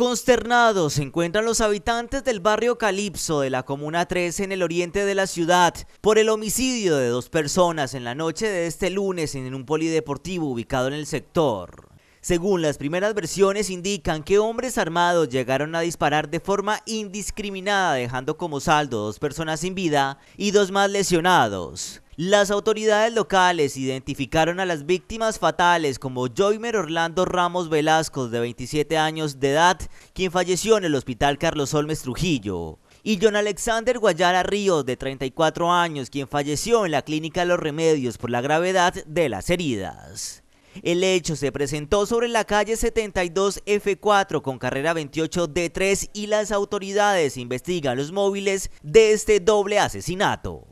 Consternados se encuentran los habitantes del barrio Calipso de la Comuna 3 en el oriente de la ciudad por el homicidio de dos personas en la noche de este lunes en un polideportivo ubicado en el sector. Según las primeras versiones indican que hombres armados llegaron a disparar de forma indiscriminada dejando como saldo dos personas sin vida y dos más lesionados. Las autoridades locales identificaron a las víctimas fatales como Joymer Orlando Ramos Velasco, de 27 años de edad, quien falleció en el Hospital Carlos Olmes Trujillo, y John Alexander Guayara Ríos, de 34 años, quien falleció en la Clínica Los Remedios por la gravedad de las heridas. El hecho se presentó sobre la calle 72 F4 con carrera 28 D3 y las autoridades investigan los móviles de este doble asesinato.